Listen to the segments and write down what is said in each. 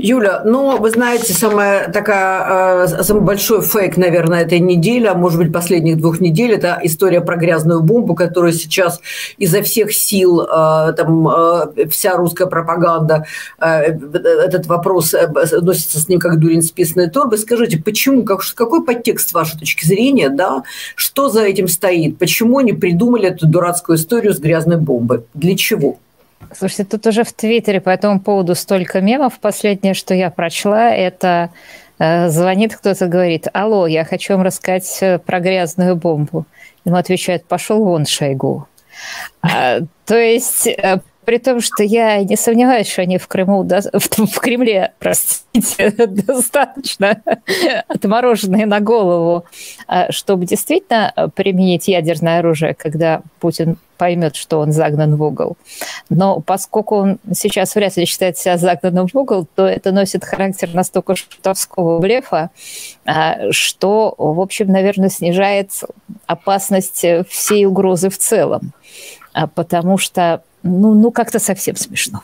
Юля, ну, вы знаете, самая такая, э, самый большой фейк, наверное, этой недели, а может быть, последних двух недель, это история про грязную бомбу, которую сейчас изо всех сил, э, там, э, вся русская пропаганда, этот вопрос носится с ним как дурень с писаной торбы. Скажите, почему, как, какой подтекст с вашей точки зрения, да, что за этим стоит? Почему они придумали эту дурацкую историю с грязной бомбой? Для чего? Слушайте, тут уже в Твиттере по этому поводу столько мемов. Последнее, что я прочла, это э, звонит кто-то, говорит, алло, я хочу вам рассказать э, про грязную бомбу. Ему отвечают, пошел вон, Шойгу. А, то есть э, при том, что я не сомневаюсь, что они в Крыму, в Кремле, простите, достаточно отмороженные на голову, а, чтобы действительно применить ядерное оружие, когда Путин поймет, что он загнан в угол. Но поскольку он сейчас вряд ли считает себя загнанным в угол, то это носит характер настолько шутовского блефа, а, что, в общем, наверное, снижает опасность всей угрозы в целом. А, потому что ну, ну как-то совсем смешно.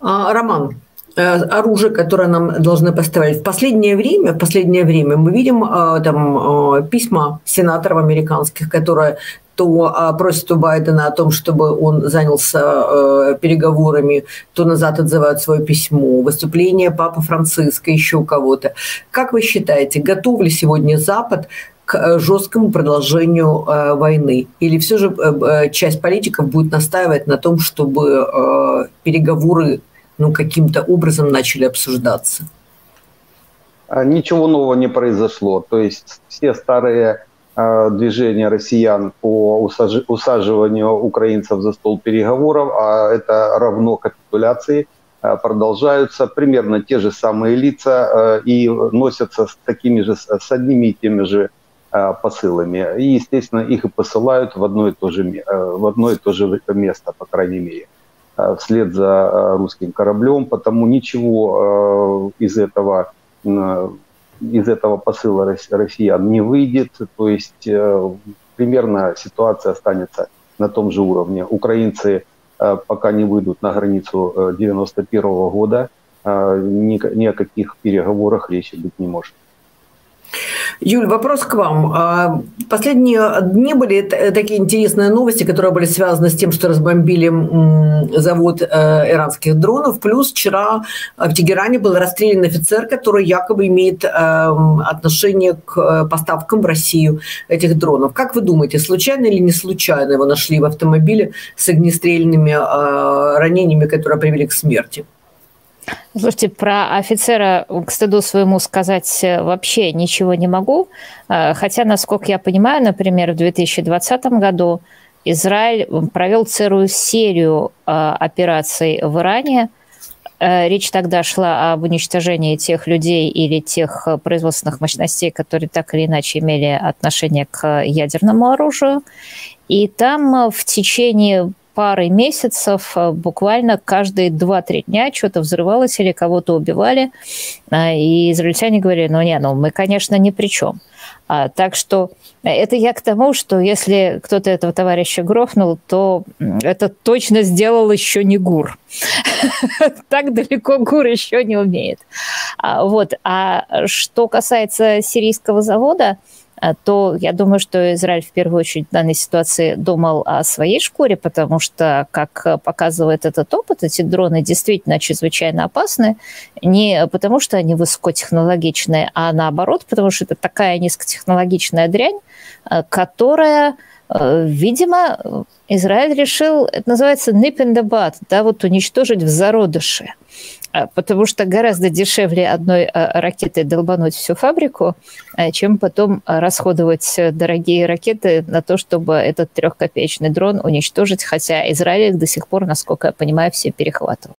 А, Роман, оружие, которое нам должны поставить. В последнее время, в последнее время мы видим э, там э, письма сенаторов американских, которые то просят у Байдена о том, чтобы он занялся переговорами, то назад отзывают свое письмо, выступление Папы Франциска, еще кого-то. Как вы считаете, готов ли сегодня Запад к э, жесткому продолжению э, войны? Или все же э, часть политиков будет настаивать на том, чтобы переговоры ну, каким-то образом начали обсуждаться? А, ничего нового не произошло. То есть все старые движения россиян по усаживанию украинцев за стол переговоров, а это равно капитуляции, продолжаются примерно те же самые лица и носятся с такими же, с одними и теми же посылами. И, естественно, их и посылают в одно и то же, в одно и то же место, по крайней мере, вслед за русским кораблем. Потому ничего из этого, из этого посыла россиян не выйдет. То есть примерно ситуация останется на том же уровне. Украинцы пока не выйдут на границу 91 года, ни о каких переговорах речи быть не может. Юль, вопрос к вам. А, последние дни были такие интересные новости, которые были связаны с тем, что разбомбили завод э, иранских дронов. Плюс вчера в Тегеране был расстрелян офицер, который якобы имеет эм, отношение к э, поставкам в Россию этих дронов. Как вы думаете, случайно или не случайно его нашли в автомобиле с огнестрельными э, ранениями, которые привели к смерти? Слушайте, про офицера к стыду своему сказать э, вообще ничего не могу. Э, хотя, насколько я понимаю, например, в 2020 году Израиль провел целую серию э, операций в Иране. Речь тогда шла об уничтожении тех людей или тех производственных мощностей, которые так или иначе имели отношение к ядерному оружию. И там в течение парой месяцев э, буквально каждые 2-3 дня что-то взрывалось или кого-то убивали. А, и израильтяне говорили, ну не, ну мы, конечно, ни при чем. А, так что это я к тому, что если кто-то этого товарища грохнул, то это точно сделал еще не ГУР. Так далеко ГУР еще не умеет. А, вот. А что касается сирийского завода, то я думаю, что Израиль в первую очередь в данной ситуации думал о своей шкуре, потому что, как показывает этот опыт, эти дроны действительно чрезвычайно опасны, не потому что они высокотехнологичные, а наоборот, потому что это такая низкотехнологичная дрянь, а, которая Э, видимо, Израиль решил, это называется nip in the bud, да, вот уничтожить в зародыше. А, потому что гораздо дешевле одной а, ракетой долбануть всю фабрику, а, чем потом расходовать дорогие ракеты на то, чтобы этот трехкопеечный дрон уничтожить, хотя Израиль их до сих пор, насколько я понимаю, все перехватывал.